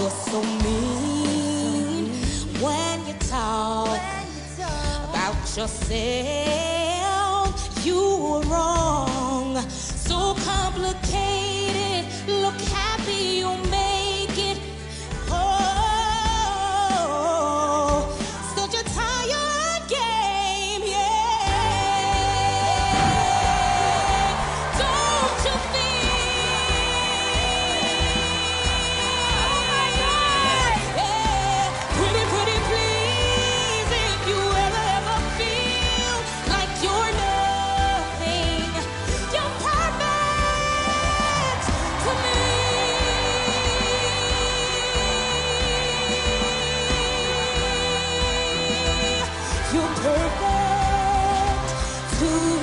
You're so mean when you talk about yourself. You were wrong, so complicated. who